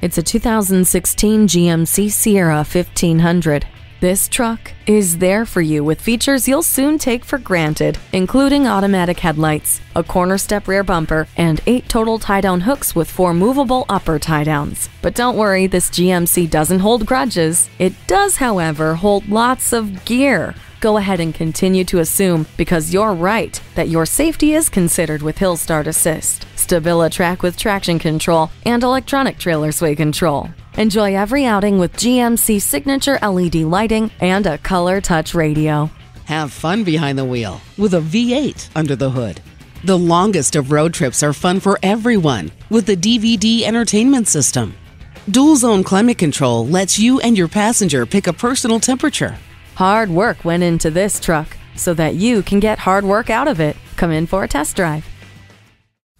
It's a 2016 GMC Sierra 1500. This truck is there for you with features you'll soon take for granted, including automatic headlights, a corner step rear bumper, and eight total tie down hooks with four movable upper tie downs. But don't worry, this GMC doesn't hold grudges. It does, however, hold lots of gear. Go ahead and continue to assume, because you're right, that your safety is considered with Hill Start Assist, StabiliTrak with traction control, and electronic trailer sway control. Enjoy every outing with GMC signature LED lighting and a color touch radio. Have fun behind the wheel with a V8 under the hood. The longest of road trips are fun for everyone with the DVD entertainment system. Dual zone climate control lets you and your passenger pick a personal temperature. Hard work went into this truck so that you can get hard work out of it. Come in for a test drive.